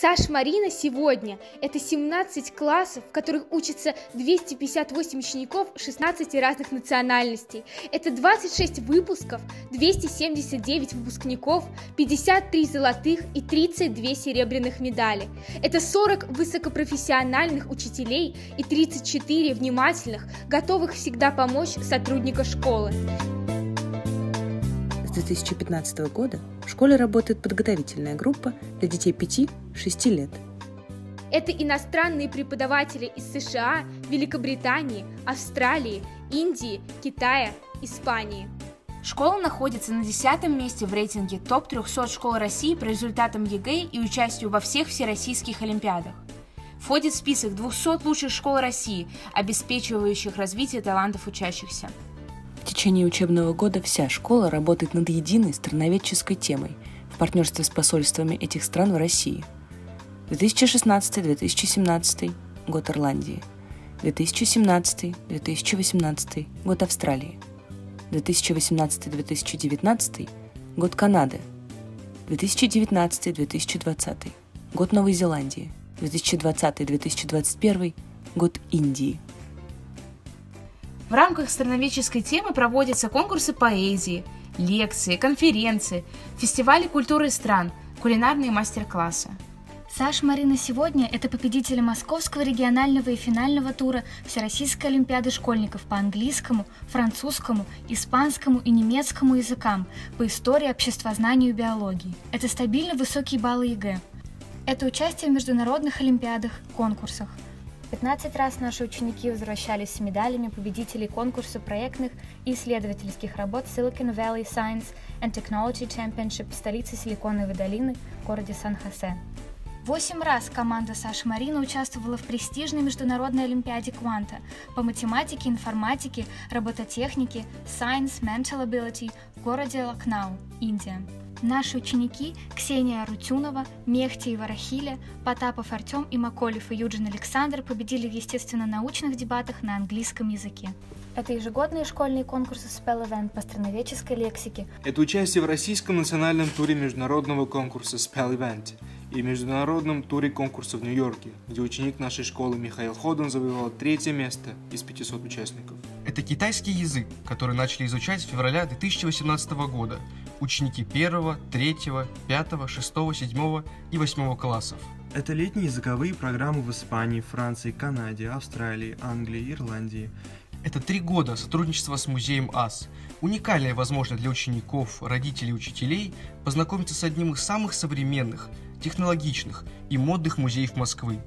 Саш Марина сегодня – это 17 классов, в которых учатся 258 учеников 16 разных национальностей. Это 26 выпусков, 279 выпускников, 53 золотых и 32 серебряных медали. Это 40 высокопрофессиональных учителей и 34 внимательных, готовых всегда помочь сотрудника школы. С 2015 года в школе работает подготовительная группа для детей 5-6 лет. Это иностранные преподаватели из США, Великобритании, Австралии, Индии, Китая, Испании. Школа находится на десятом месте в рейтинге топ-300 школ России по результатам ЕГЭ и участию во всех всероссийских олимпиадах. Входит в список 200 лучших школ России, обеспечивающих развитие талантов учащихся. Течение учебного года вся школа работает над единой страноведческой темой в партнерстве с посольствами этих стран в России. 2016-2017 – год Ирландии. 2017-2018 – год Австралии. 2018-2019 – год Канады. 2019-2020 – год Новой Зеландии. 2020-2021 – год Индии. В рамках страноведческой темы проводятся конкурсы поэзии, лекции, конференции, фестивали культуры стран, кулинарные мастер-классы. СААШ Марина сегодня – это победители Московского регионального и финального тура Всероссийской Олимпиады школьников по английскому, французскому, испанскому и немецкому языкам, по истории, обществознанию и биологии. Это стабильно высокие баллы ЕГЭ. Это участие в международных олимпиадах, конкурсах. 15 раз наши ученики возвращались с медалями победителей конкурса проектных и исследовательских работ Silicon Valley Science and Technology Championship в столице Силиконовой долины, городе Сан-Хосе. Восемь раз команда Саши Марина участвовала в престижной международной олимпиаде Кванта по математике, информатике, робототехнике Science Mental Ability в городе Лакнау, Индия. Наши ученики Ксения Рутюнова, Мехтиева Рахиля, Потапов Артем и Маколев и Юджин Александр победили в естественно-научных дебатах на английском языке. Это ежегодные школьные конкурсы Spell Event по страноведческой лексике. Это участие в российском национальном туре международного конкурса Spell Event и международном туре конкурса в Нью-Йорке, где ученик нашей школы Михаил Ходун завоевал третье место из 500 участников. Это китайский язык, который начали изучать с февраля 2018 года ученики 1, 3, 5, 6, 7 и 8 классов. Это летние языковые программы в Испании, Франции, Канаде, Австралии, Англии, Ирландии. Это три года сотрудничества с музеем АС. Уникальная возможность для учеников, родителей и учителей познакомиться с одним из самых современных, технологичных и модных музеев Москвы,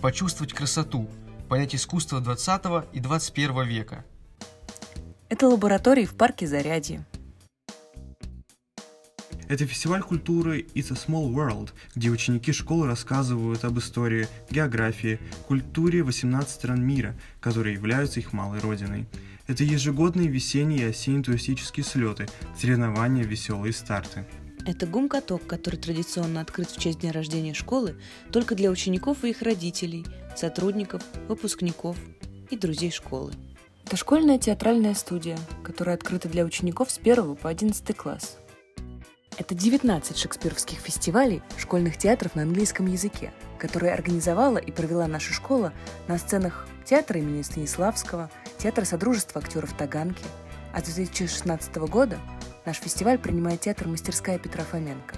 почувствовать красоту, понять искусство 20 и 21 века. Это лаборатории в парке Зарядье. Это фестиваль культуры It's a Small World, где ученики школы рассказывают об истории, географии, культуре 18 стран мира, которые являются их малой родиной. Это ежегодные весенние и осенние туристические слеты, соревнования, веселые старты. Это гум-каток, который традиционно открыт в честь дня рождения школы только для учеников и их родителей, сотрудников, выпускников и друзей школы. Это школьная театральная студия, которая открыта для учеников с 1 по 11 класс. Это 19 шекспировских фестивалей школьных театров на английском языке, которые организовала и провела наша школа на сценах театра имени Станиславского, театра Содружества актеров Таганки, а с 2016 года Наш фестиваль принимает театр «Мастерская Петра Фоменко».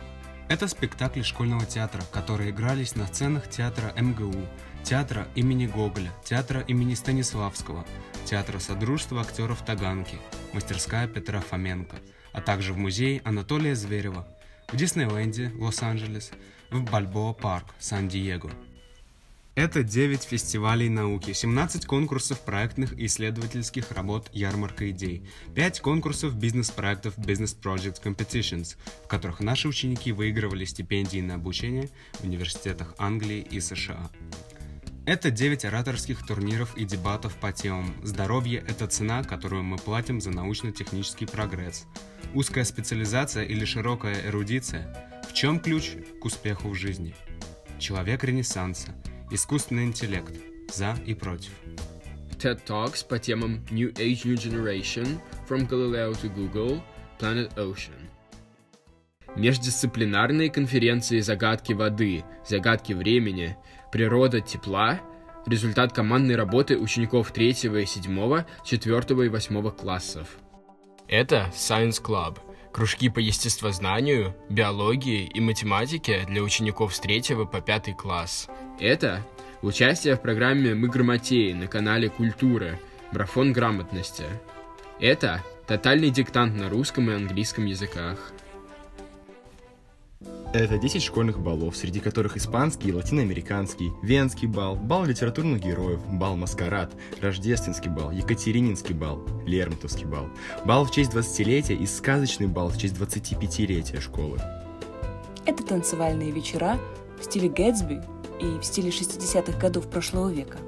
Это спектакли школьного театра, которые игрались на сценах театра МГУ, театра имени Гоголя, театра имени Станиславского, театра Содружества актеров Таганки, мастерская Петра Фоменко, а также в музее Анатолия Зверева, в Диснейленде, Лос-Анджелес, в Бальбоа Парк, Сан-Диего. Это 9 фестивалей науки, 17 конкурсов проектных и исследовательских работ «Ярмарка идей», 5 конкурсов бизнес-проектов Business Project Competitions, в которых наши ученики выигрывали стипендии на обучение в университетах Англии и США. Это 9 ораторских турниров и дебатов по темам «Здоровье – это цена, которую мы платим за научно-технический прогресс», «Узкая специализация или широкая эрудиция – в чем ключ к успеху в жизни?» «Человек Ренессанса» – Искусственный интеллект. За и против. TED Talks по темам New Age, New Generation, From Galileo to Google, Planet Ocean. междисциплинарные конференции «Загадки воды», «Загадки времени», «Природа тепла», результат командной работы учеников 3, 7, 4 и 8 классов. Это Science Club – кружки по естествознанию, биологии и математике для учеников с 3 по 5 класс. Это участие в программе «Мы грамотеи» на канале «Культура», марафон грамотности. Это тотальный диктант на русском и английском языках. Это 10 школьных баллов, среди которых испанский, латиноамериканский, венский бал, бал литературных героев, бал маскарад, рождественский бал, екатерининский бал, лермонтовский бал, бал в честь 20-летия и сказочный бал в честь 25-летия школы. Это танцевальные вечера в стиле Гэтсби и в стиле 60-х годов прошлого века.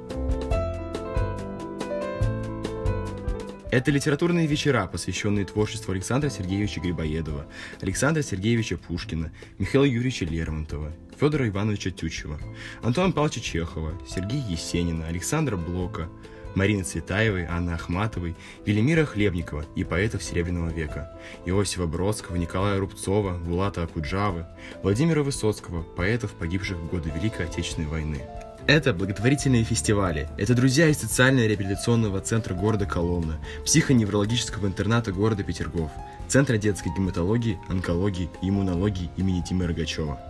Это литературные вечера, посвященные творчеству Александра Сергеевича Грибоедова, Александра Сергеевича Пушкина, Михаила Юрьевича Лермонтова, Федора Ивановича Тютчева, Антона Павловича Чехова, Сергея Есенина, Александра Блока, Марины Цветаевой, Анны Ахматовой, Велимира Хлебникова и поэтов Серебряного века, Иосифа Бродского, Николая Рубцова, Булата Акуджавы, Владимира Высоцкого, поэтов, погибших в годы Великой Отечественной войны. Это благотворительные фестивали. Это друзья из социально-реабилитационного центра города Коломна, психоневрологического интерната города Петергоф, Центра детской гематологии, онкологии и иммунологии имени Тимы Рогачева.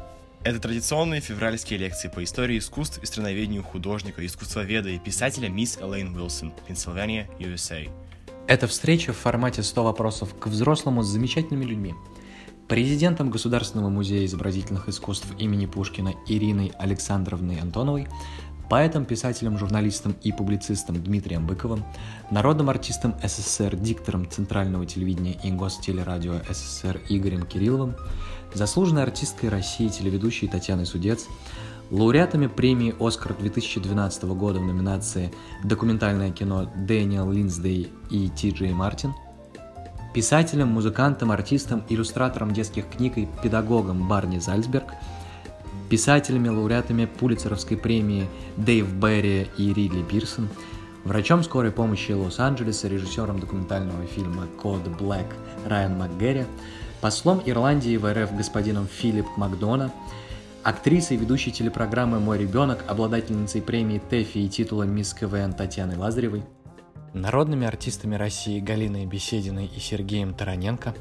Это традиционные февральские лекции по истории искусств и страноведению художника, искусствоведа и писателя мисс Элейн Уилсон, Пенсильвания, USA. Это встреча в формате 100 вопросов к взрослому с замечательными людьми – Президентом Государственного музея изобразительных искусств имени Пушкина Ириной Александровной Антоновой, поэтом, писателем, журналистом и публицистом Дмитрием Быковым, народным артистом СССР, диктором Центрального телевидения и Гостелерадио СССР Игорем Кирилловым, заслуженной артисткой России телеведущей Татьяной Судец, лауреатами премии «Оскар» 2012 года в номинации «Документальное кино» Дэниел Линсдей и Ти Джей Мартин – писателем, музыкантом, артистом, иллюстратором детских книг и педагогом Барни Зальцберг, писателями, лауреатами Пулицеровской премии Дэйв Берри и Ридли Пирсон, врачом скорой помощи Лос-Анджелеса, режиссером документального фильма «Код Блэк» Райан МакГерри, послом Ирландии в РФ господином Филипп Макдона, актрисой, ведущей телепрограммы «Мой ребенок», обладательницей премии ТЭФИ и титула «Мисс КВН» Татьяной Лазаревой – народными артистами России Галиной Бесединой и Сергеем Тараненко,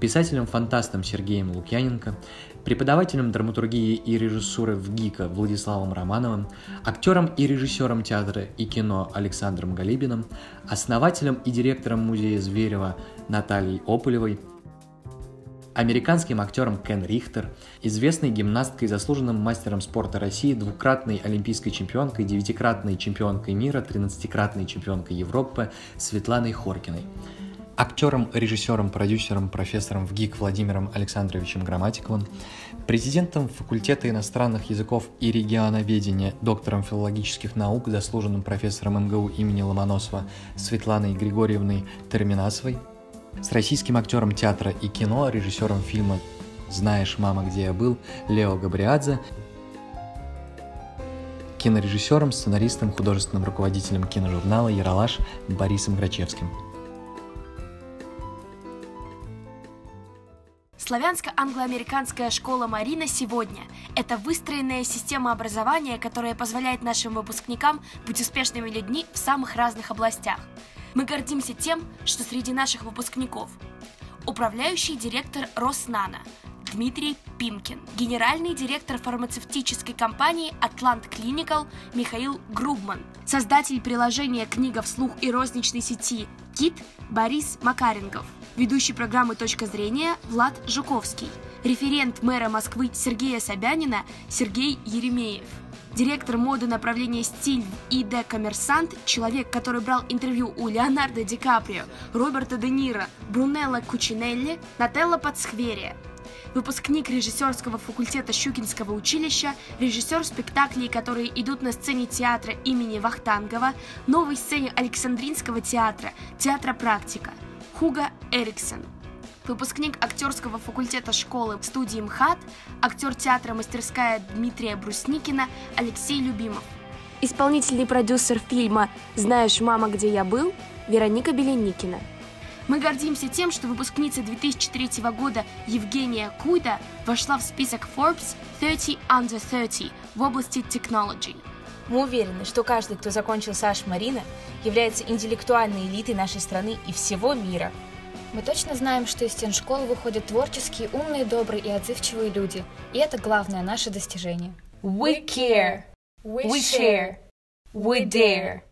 писателем-фантастом Сергеем Лукьяненко, преподавателем драматургии и режиссуры в ГИКа Владиславом Романовым, актером и режиссером театра и кино Александром Галибиным, основателем и директором музея Зверева Натальей Ополевой, американским актером Кен Рихтер, известной гимнасткой, заслуженным мастером спорта России, двукратной олимпийской чемпионкой, девятикратной чемпионкой мира, тринадцатикратной чемпионкой Европы Светланой Хоркиной, актером, режиссером, продюсером, профессором в ГИК Владимиром Александровичем Грамматиковым, президентом факультета иностранных языков и регионоведения, доктором филологических наук, заслуженным профессором МГУ имени Ломоносова Светланой Григорьевной Терминасовой, с российским актером театра и кино, режиссером фильма «Знаешь, мама, где я был» Лео Габриадзе, кинорежиссером, сценаристом, художественным руководителем киножурнала «Яралаш» Борисом Грачевским. Славянско-англо-американская школа Марина сегодня – это выстроенная система образования, которая позволяет нашим выпускникам быть успешными людьми в самых разных областях – мы гордимся тем, что среди наших выпускников управляющий директор Роснана Дмитрий Пимкин, генеральный директор фармацевтической компании Atlant Clinical Михаил Грубман, создатель приложения «Книга вслух» и розничной сети «Кит» Борис Макаренков, ведущий программы «Точка зрения» Влад Жуковский, референт мэра Москвы Сергея Собянина Сергей Еремеев – Директор моды направления «Стиль» в ИД «Коммерсант», человек, который брал интервью у Леонардо Ди Каприо, Роберта Де Ниро, Брунелла Кучинелли, Нателла Пацхверия. Выпускник режиссерского факультета Щукинского училища, режиссер спектаклей, которые идут на сцене театра имени Вахтангова, новой сцене Александринского театра, театра «Практика». Хуга Эриксон – выпускник актерского факультета школы студии МХАТ, актер театра «Мастерская» Дмитрия Брусникина Алексей Любимов. Исполнительный продюсер фильма «Знаешь, мама, где я был» Вероника Беленикина. Мы гордимся тем, что выпускница 2003 года Евгения Куда вошла в список Forbes 30 Under 30 в области technology. Мы уверены, что каждый, кто закончил Саш Марина, является интеллектуальной элитой нашей страны и всего мира. Мы точно знаем, что из стен школы выходят творческие, умные, добрые и отзывчивые люди. И это главное наше достижение. We care. We share. We dare.